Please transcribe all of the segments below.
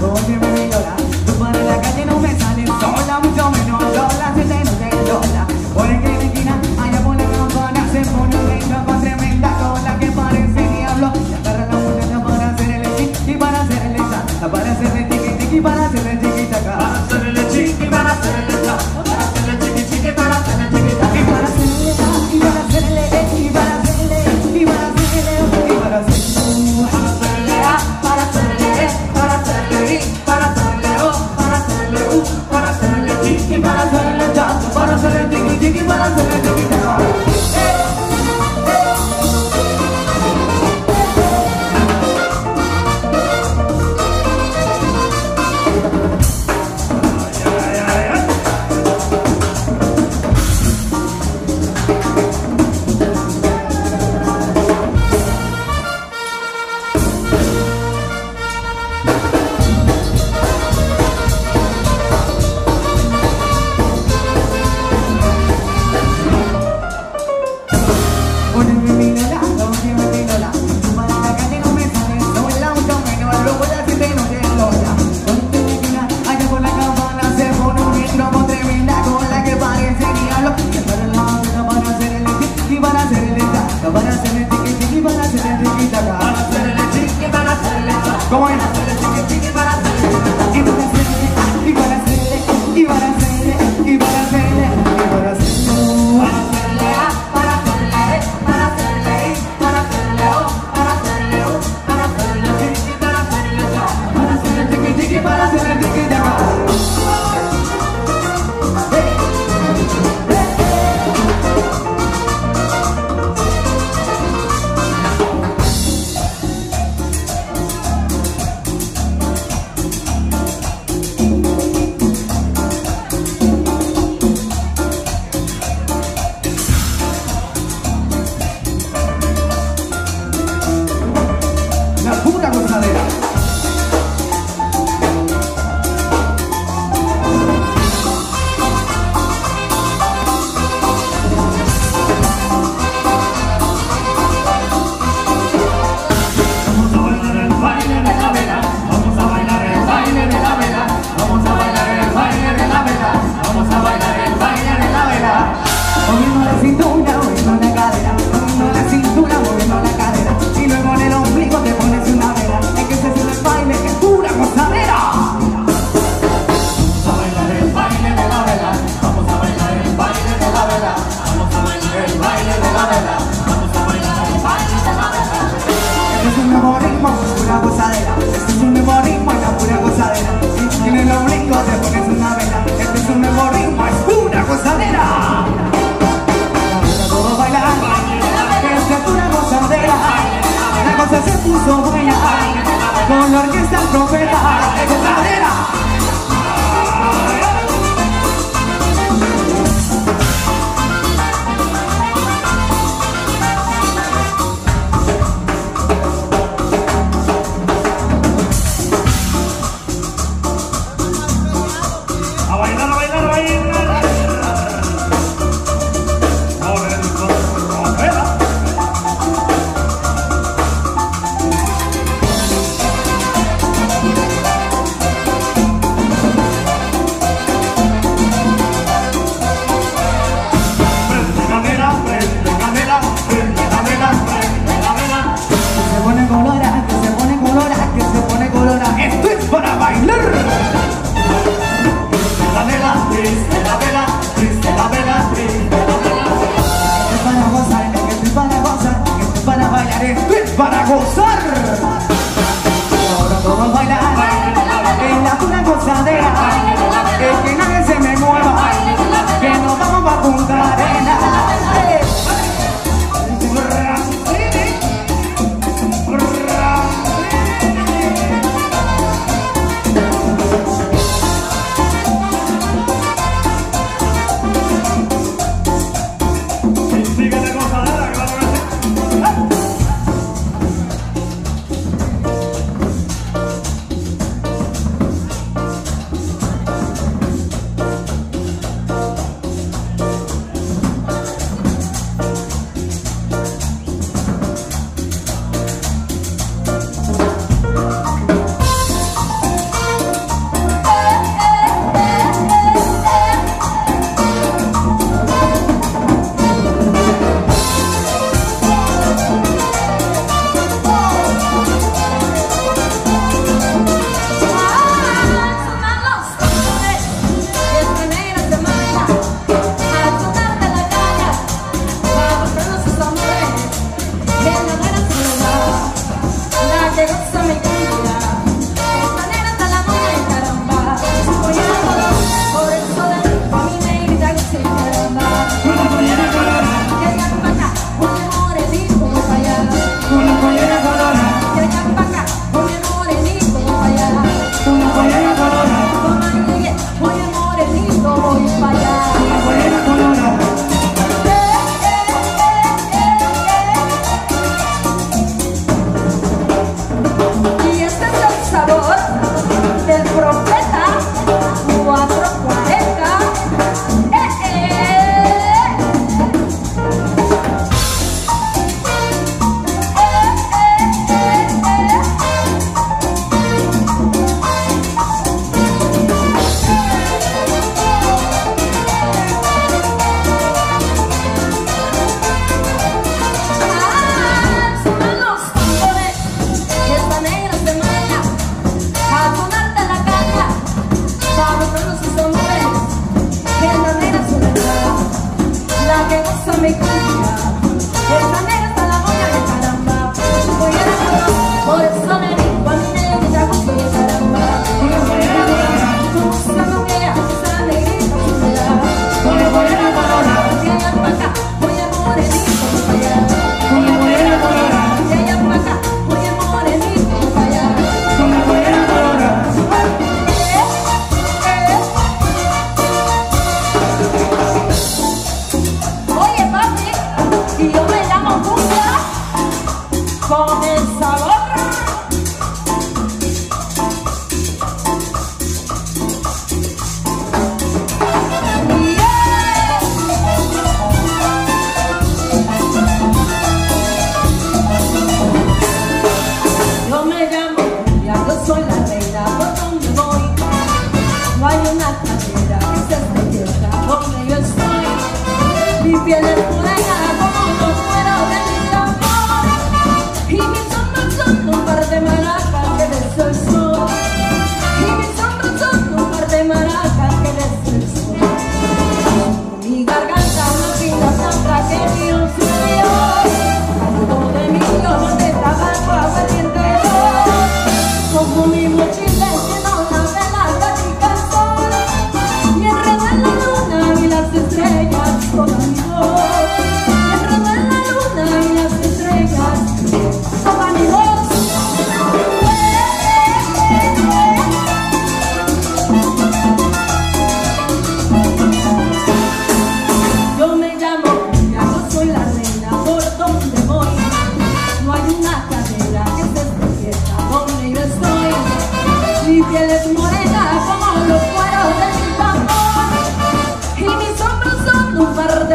Oh.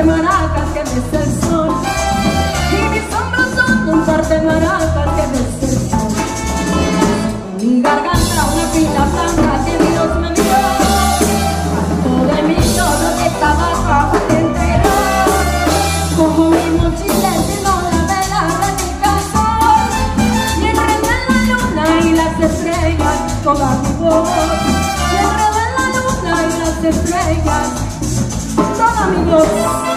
maracas que me el sol. Y mis hombros son un par de maracas que me el sol. Mi garganta una pila blanca que Dios me miró de mi todo que estaba bajo te entregó como mi mochila lleno la vela de mi casa y enredé la luna y las estrellas toda mi voz. Y la luna y las estrellas toda mi voz.